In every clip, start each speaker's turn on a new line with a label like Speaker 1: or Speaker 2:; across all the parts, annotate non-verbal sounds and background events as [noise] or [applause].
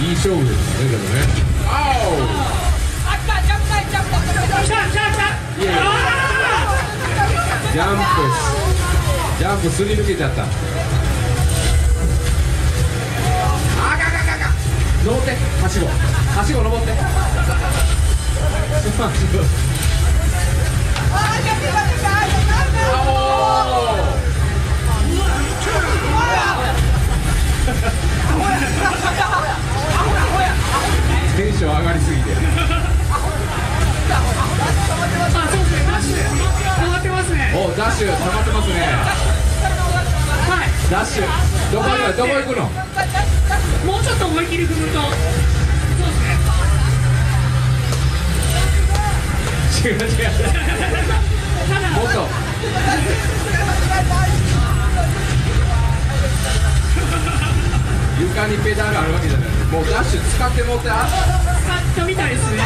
Speaker 1: いい勝負ですねでもねあおジャンプジャンプすり抜けちゃったあがががが登ってはしごはしご登ってあお
Speaker 2: ダッシュ。
Speaker 1: どこ行く？どこ行くの？
Speaker 2: もうちょっと思い切り踏むと。そうですね
Speaker 1: 違う違う。もっと。床にペダルあるわけじゃない。もうダッシュ使ってもってあ
Speaker 2: 使ったみたいですね。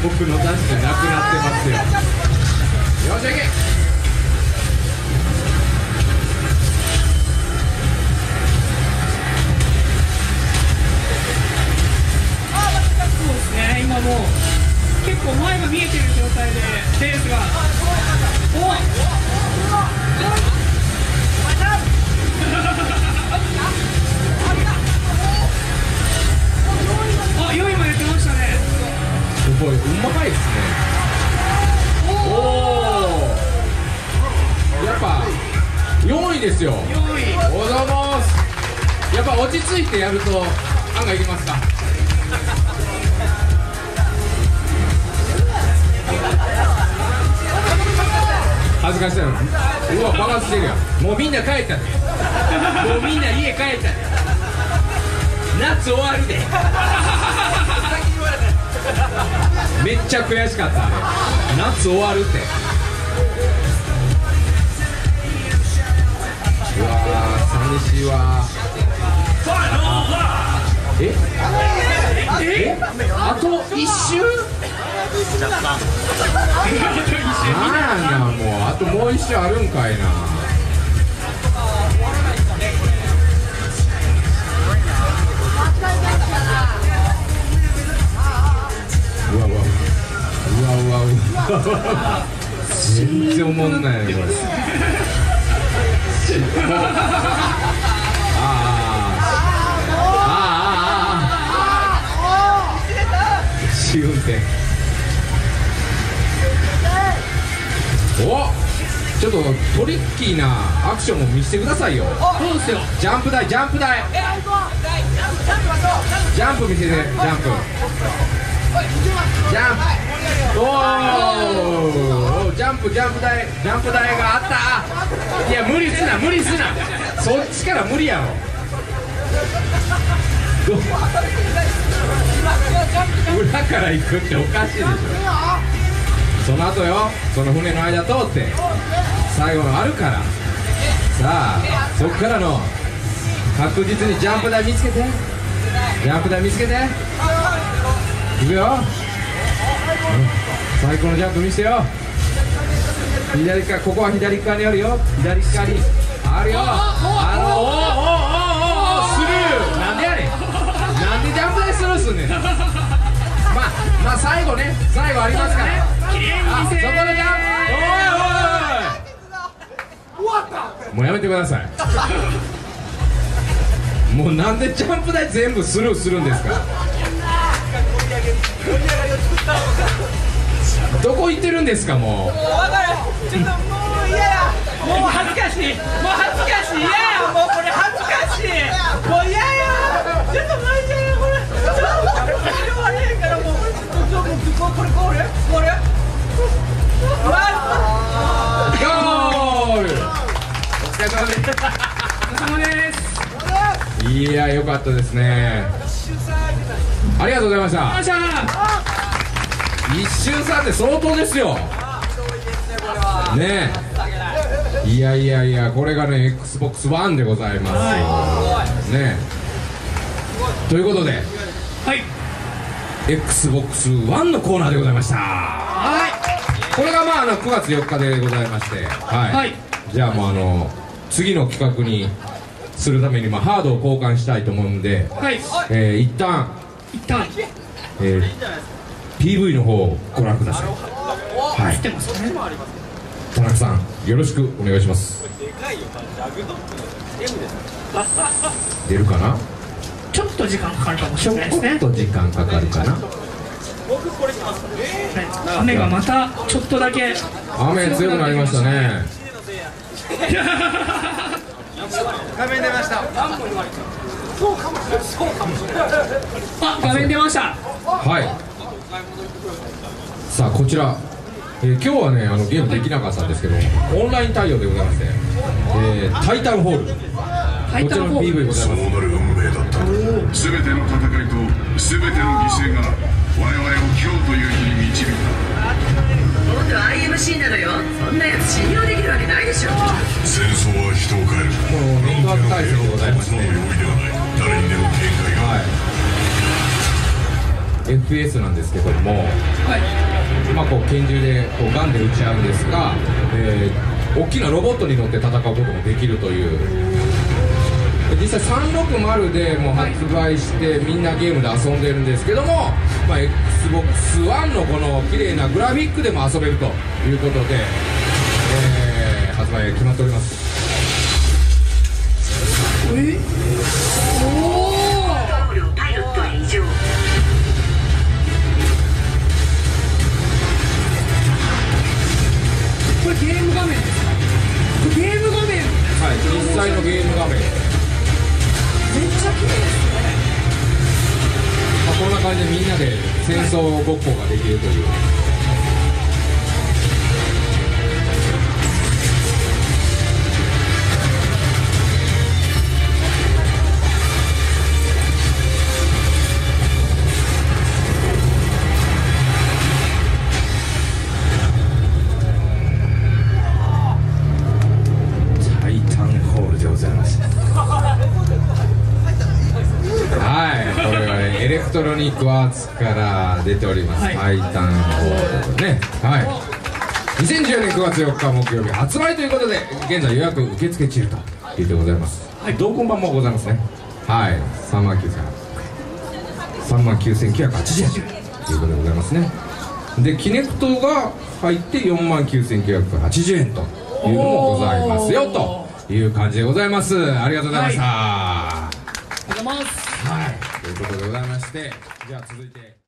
Speaker 1: 僕のダッシュなくなってますよ。よし行け
Speaker 2: 見えてる状態でレースがおあ4位まで出ましたね
Speaker 1: すごい。うまいですね。おおやっぱ4位ですよ。
Speaker 2: 4位。
Speaker 1: おはようございます。やっぱ落ち着いてやると案外いけますか？恥ずかしいの？うわ爆発してるやん。もうみんな帰ったで。もうみんな家帰ったで。夏終わるで。めっちゃ悔しかったあれ。夏終わるって。うわー寂しいわ。え？え？あと一周？なんやなもう。あともう一周あるんかいな。うわうわうわうわ。うわ全然おもんないねこれ。もうああああああ試運転おちょっとトリッキーなアクションも見せてくださいよ。
Speaker 2: そうですよ。
Speaker 1: ジャンプ台ジャンプ台。ジャンプ見せてジャンプ。ジャンプ。おおジャンプジャンプ台ジャンプ台があった。いや無理すな無理すな。そっちから無理やろ。ど裏から行くっておかしいでしょその後よ。その船の間通って。最後のあるから。さあそっからの確実にジャンプ台見つけて。ジャンプ台見つけて。いくよ、最高のジャンプ見せてよ。左側ここは左側にあるよ。左側にあるよ。あのおおおおおおスルーなんでやねんなんでジャンプ台スルーすんねんもうやめてください。[laughs] もうなんでジャンプ台全部スルーするんですか？どこ行ってるんですかもう？
Speaker 3: 分からちょっともう嫌や。もう恥ずかしい。もう恥ずかしい。嫌や。もうこれ恥ずかしい。もう嫌や。ちょっと
Speaker 1: いや良かったですね。ありがとうございまし
Speaker 2: よ
Speaker 1: た。一周さんって相当ですよ。ね。えいやいやいやこれがね XBOX1 でございます。ね。えということで
Speaker 2: はい。
Speaker 1: XBOX1 のコーナーでございました。
Speaker 2: はい。
Speaker 1: これがまああの9月4日でございまして。はい、
Speaker 2: はい。
Speaker 1: じゃあもうあの次の企画にするために、まあ、ハードを交換したいと思うんで、
Speaker 2: はい。
Speaker 1: えー、一旦、
Speaker 2: 一旦。
Speaker 1: えー、PV の方をご覧ください。はい。田中さんよろしくお願いします。出るかな？
Speaker 2: ちょっと時間かかるかもし
Speaker 1: ちょ
Speaker 2: れないですね。
Speaker 1: っと時間かかるかな？
Speaker 2: はい。雨がまたちょっとだけ
Speaker 1: 雨強くなりましたね [laughs]
Speaker 3: 画面出ました。
Speaker 2: あ画面出ました。
Speaker 1: はい。さあこちら、えー今日はねあのゲームできなかったんですけどオンライン対応でございまして、えータイタンホール。
Speaker 2: タイ
Speaker 1: こちらの
Speaker 2: タンホール。
Speaker 1: PV ございます。
Speaker 4: そうなる運命だった。全ての戦いと全ての犠牲が我々を今日という日に
Speaker 5: はい、
Speaker 1: FPS なんですけども、まあ、こう拳銃でこうガンで撃ち合うんですが、えー大きなロボットに乗って戦うこともできるという。実際360でもう発売してみんなゲームで遊んでるんですけども、まあ、XBOX ONE のこの綺麗なグラフィックでも遊べるということで、えー発売が決まっております。
Speaker 2: え？
Speaker 1: のゲーム画面
Speaker 2: めっちゃ綺麗です
Speaker 1: まあ、こんな感じでみんなで戦争ごっこができるという。ニックアーツから出ております、
Speaker 2: はい
Speaker 1: タイタンホールね、はい。2014年9月4日木曜日発売ということで、現在予約受付中というでございます。はい、同梱版もございますね。はい、3万9000 3万9980円ということでございますね。で、キネクトが入って4万9980円というのもございますよという感じでございます。ありがとうございました。
Speaker 2: ありがとうございます
Speaker 1: はい、ということでございまして、じゃあ続いて。